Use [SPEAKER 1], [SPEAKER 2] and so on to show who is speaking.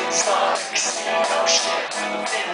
[SPEAKER 1] It's like a.